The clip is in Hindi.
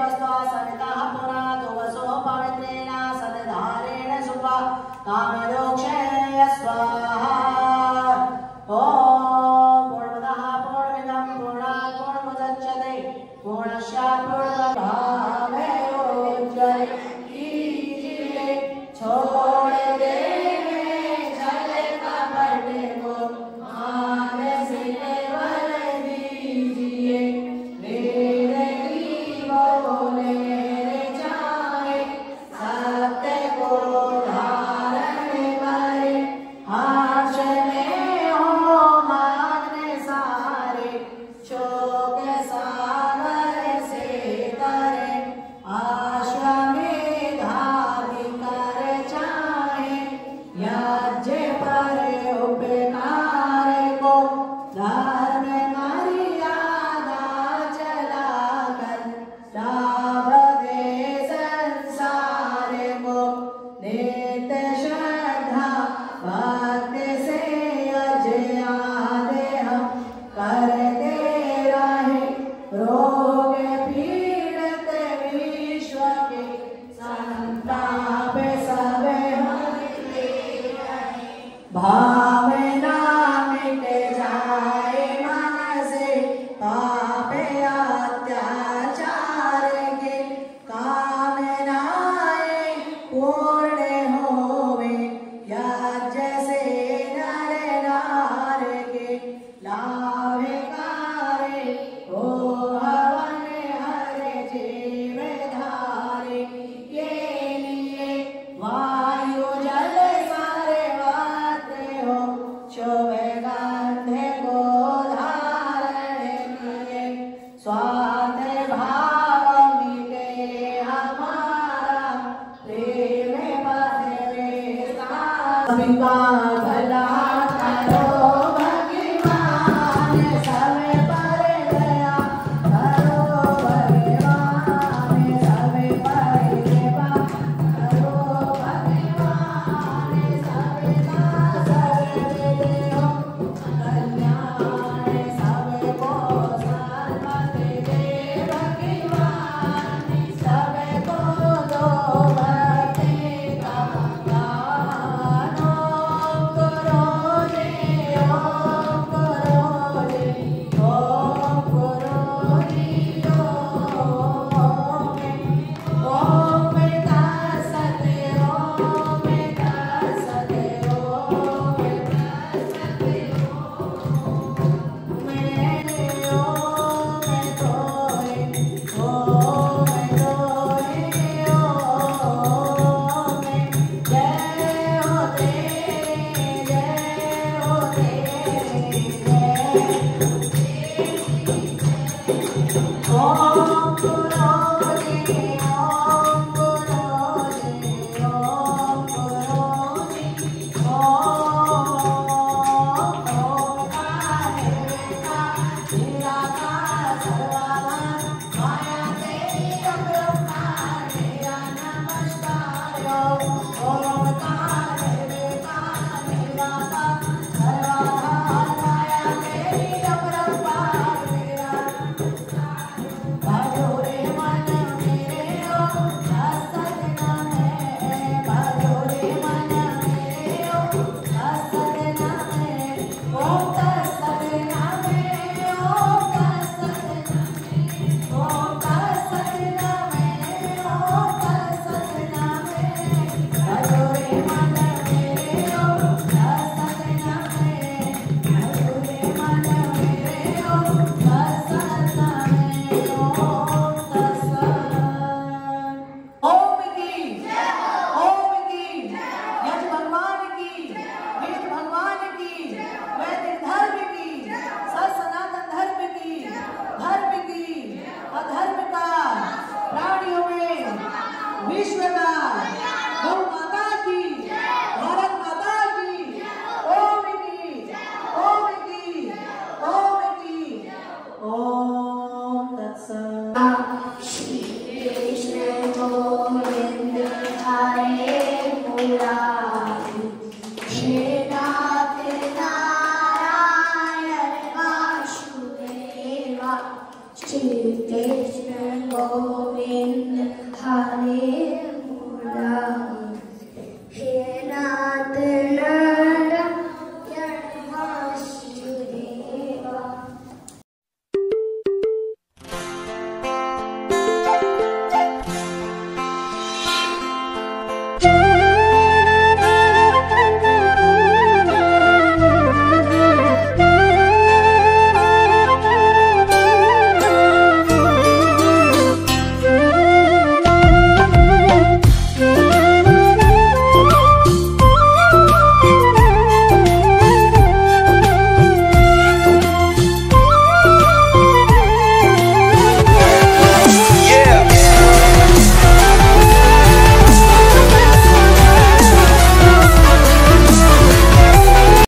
वस्वा सनितः पुरा दुवसो पवित्रेण सदधारेण शुभा कामयो विस्तार सबका भला